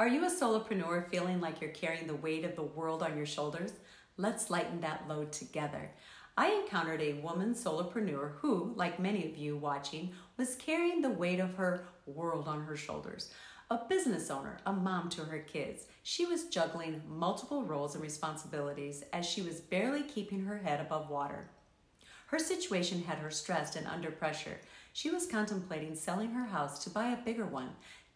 Are you a solopreneur feeling like you're carrying the weight of the world on your shoulders? Let's lighten that load together. I encountered a woman solopreneur who, like many of you watching, was carrying the weight of her world on her shoulders. A business owner, a mom to her kids, she was juggling multiple roles and responsibilities as she was barely keeping her head above water. Her situation had her stressed and under pressure. She was contemplating selling her house to buy a bigger one,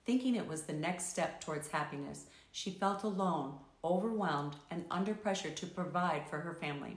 thinking it was the next step towards happiness. She felt alone, overwhelmed, and under pressure to provide for her family.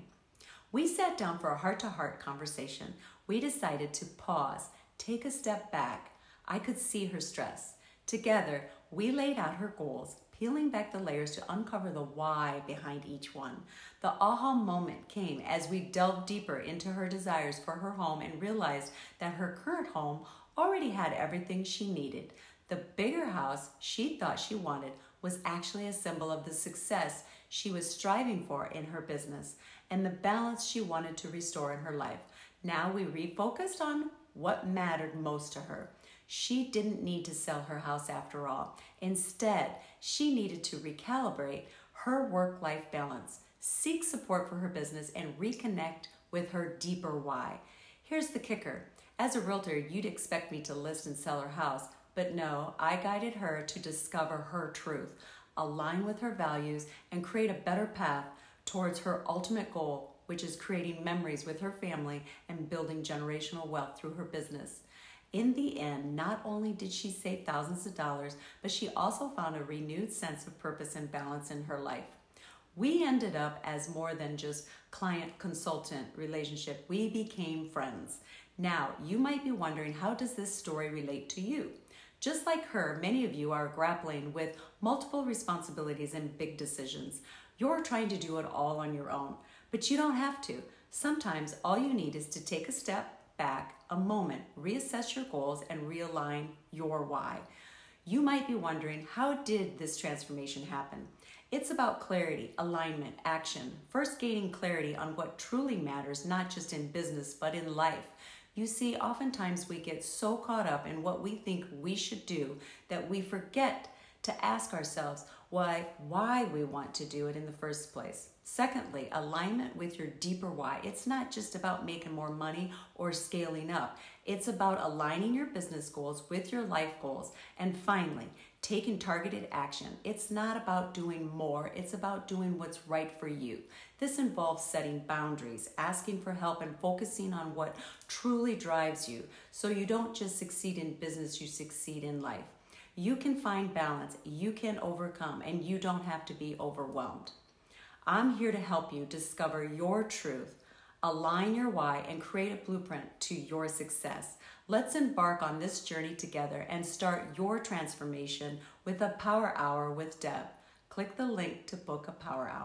We sat down for a heart to heart conversation. We decided to pause, take a step back. I could see her stress. Together, we laid out her goals, peeling back the layers to uncover the why behind each one. The aha moment came as we delved deeper into her desires for her home and realized that her current home already had everything she needed. The bigger house she thought she wanted was actually a symbol of the success she was striving for in her business and the balance she wanted to restore in her life. Now we refocused on what mattered most to her. She didn't need to sell her house after all. Instead, she needed to recalibrate her work life balance, seek support for her business, and reconnect with her deeper why. Here's the kicker as a realtor, you'd expect me to list and sell her house, but no, I guided her to discover her truth, align with her values, and create a better path towards her ultimate goal, which is creating memories with her family and building generational wealth through her business. In the end, not only did she save thousands of dollars, but she also found a renewed sense of purpose and balance in her life. We ended up as more than just client consultant relationship. We became friends. Now, you might be wondering how does this story relate to you? Just like her, many of you are grappling with multiple responsibilities and big decisions. You're trying to do it all on your own, but you don't have to. Sometimes all you need is to take a step back, a moment, reassess your goals, and realign your why. You might be wondering, how did this transformation happen? It's about clarity, alignment, action. First, gaining clarity on what truly matters, not just in business, but in life. You see, oftentimes we get so caught up in what we think we should do that we forget to ask ourselves why why we want to do it in the first place. Secondly, alignment with your deeper why. It's not just about making more money or scaling up. It's about aligning your business goals with your life goals. And finally, taking targeted action. It's not about doing more, it's about doing what's right for you. This involves setting boundaries, asking for help, and focusing on what truly drives you so you don't just succeed in business, you succeed in life. You can find balance, you can overcome, and you don't have to be overwhelmed. I'm here to help you discover your truth, align your why, and create a blueprint to your success. Let's embark on this journey together and start your transformation with a Power Hour with Deb. Click the link to book a Power Hour.